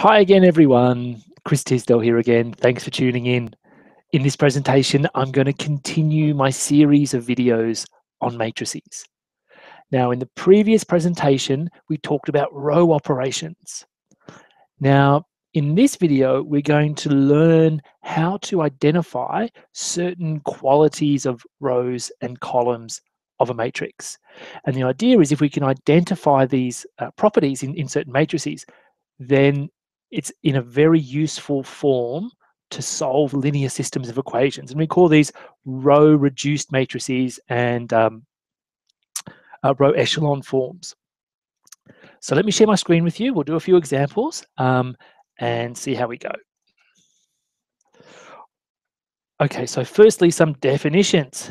Hi again, everyone. Chris Tisdell here again. Thanks for tuning in. In this presentation, I'm going to continue my series of videos on matrices. Now, in the previous presentation, we talked about row operations. Now, in this video, we're going to learn how to identify certain qualities of rows and columns of a matrix. And the idea is if we can identify these uh, properties in, in certain matrices, then it's in a very useful form to solve linear systems of equations. And we call these row reduced matrices and um, uh, row echelon forms. So let me share my screen with you. We'll do a few examples um, and see how we go. Okay, so firstly, some definitions.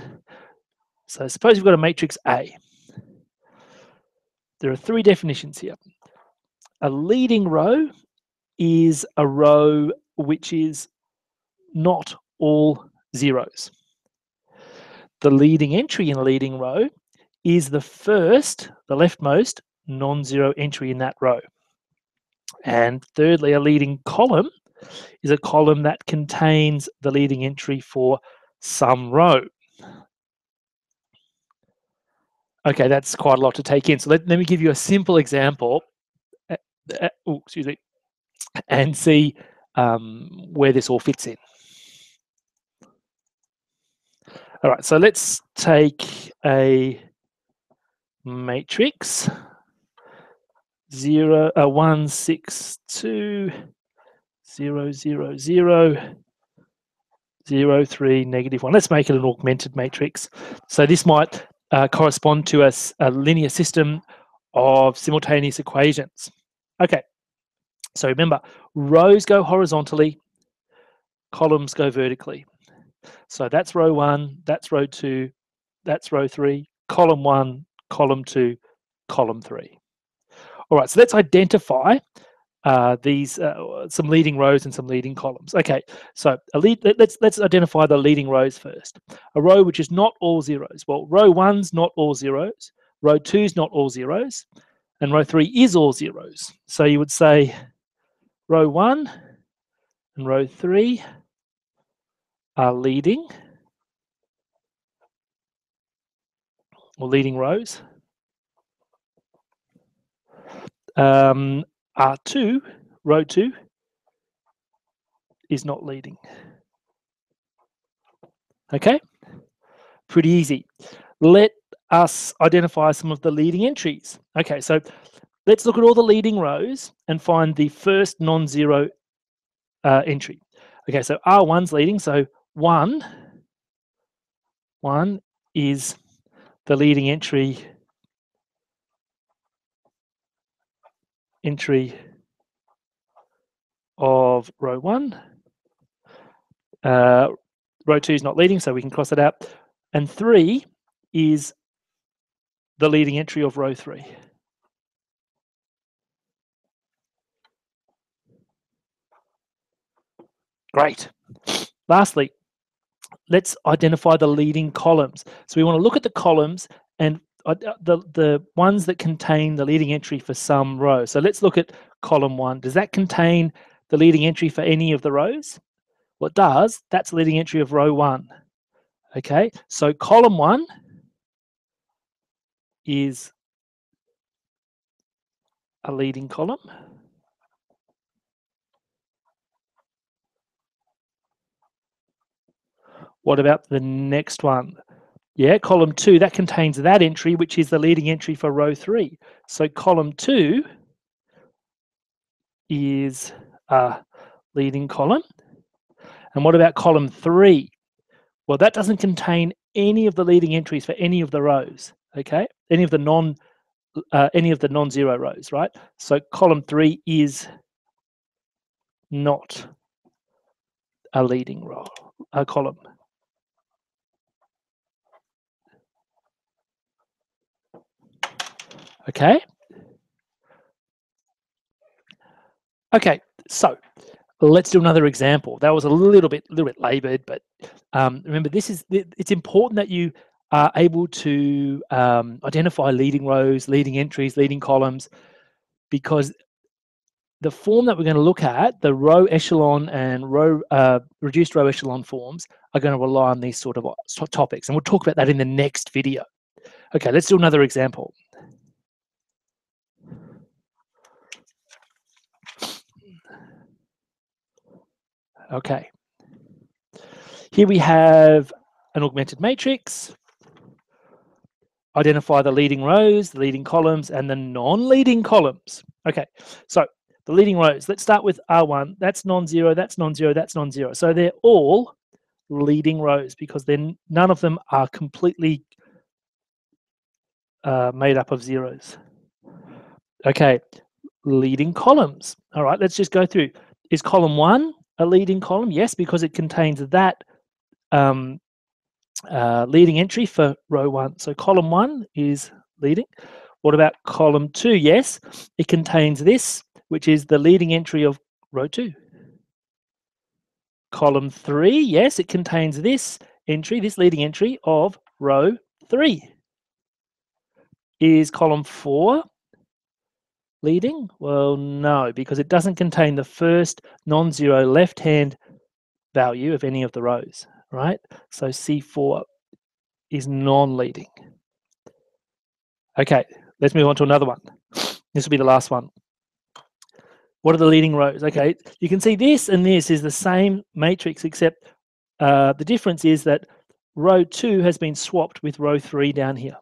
So suppose we've got a matrix A. There are three definitions here. A leading row is a row which is not all zeros. The leading entry in a leading row is the first, the leftmost, non-zero entry in that row. And thirdly, a leading column is a column that contains the leading entry for some row. Okay, that's quite a lot to take in. So let, let me give you a simple example. Uh, uh, oh, excuse me. And see um, where this all fits in. All right, so let's take a matrix zero uh, one six two zero zero zero zero three negative one. Let's make it an augmented matrix. So this might uh, correspond to a, a linear system of simultaneous equations. Okay, so remember, rows go horizontally, columns go vertically. So that's row one, that's row two, that's row three, column one, column two, column three. All right, so let's identify uh, these uh, some leading rows and some leading columns. Okay, so lead, let's let's identify the leading rows first. A row which is not all zeros. Well, row one's not all zeros. Row two's not all zeros, and row three is all zeros. So you would say row one and row three are leading or leading rows. Um, R2, row 2, is not leading. Okay, pretty easy. Let us identify some of the leading entries. Okay, so let's look at all the leading rows and find the first non-zero uh, entry. Okay, so R1's leading, so 1, 1 is the leading entry entry of row one. Uh, row two is not leading, so we can cross it out. And three is the leading entry of row three. Great. Lastly, let's identify the leading columns. So we want to look at the columns and uh, the the ones that contain the leading entry for some row. So let's look at column one. Does that contain the leading entry for any of the rows? Well, it does. That's leading entry of row one. Okay, so column one is a leading column. What about the next one? Yeah, column two, that contains that entry, which is the leading entry for row three. So column two is a leading column. And what about column three? Well, that doesn't contain any of the leading entries for any of the rows, okay? Any of the non uh, any of the non-zero rows, right? So column three is not a leading row, a column. Okay. Okay, so let's do another example. That was a little bit, little bit labored, but um, remember, this is it's important that you are able to um, identify leading rows, leading entries, leading columns, because the form that we're going to look at, the row echelon and row uh, reduced row echelon forms, are going to rely on these sort of uh, topics. And we'll talk about that in the next video. Okay, let's do another example. Okay. Here we have an augmented matrix. Identify the leading rows, the leading columns, and the non-leading columns. Okay, so the leading rows, let's start with R1. That's non-zero, that's non-zero, that's non-zero. So they're all leading rows because then none of them are completely uh, made up of zeros. Okay, leading columns. All right, let's just go through. Is column one a leading column? Yes, because it contains that um, uh, leading entry for row one. So column one is leading. What about column two? Yes, it contains this, which is the leading entry of row two. Column three, yes, it contains this entry, this leading entry of row three. Is column four leading? Well, no, because it doesn't contain the first non-zero left-hand value of any of the rows, right? So C4 is non-leading. Okay, let's move on to another one. This will be the last one. What are the leading rows? Okay, you can see this and this is the same matrix, except uh, the difference is that row 2 has been swapped with row 3 down here.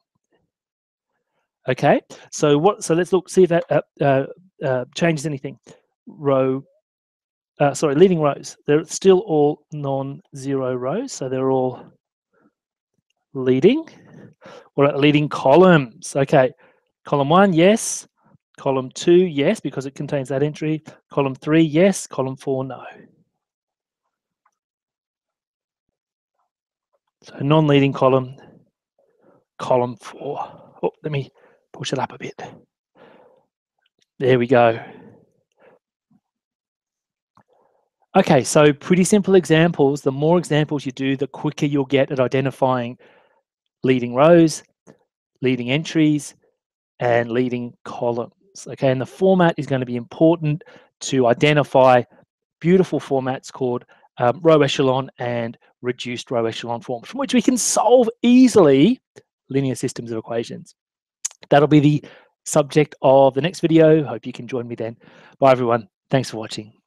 Okay, so what? So let's look, see if that uh, uh, uh, changes anything. Row, uh, sorry, leading rows. They're still all non-zero rows, so they're all leading. What about leading columns? Okay, column one, yes. Column two, yes, because it contains that entry. Column three, yes. Column four, no. So non-leading column, column four. Oh, let me Push it up a bit. There we go. Okay, so pretty simple examples. The more examples you do, the quicker you'll get at identifying leading rows, leading entries, and leading columns. Okay, and the format is going to be important to identify beautiful formats called um, row echelon and reduced row echelon forms, from which we can solve easily linear systems of equations. That'll be the subject of the next video. Hope you can join me then. Bye, everyone. Thanks for watching.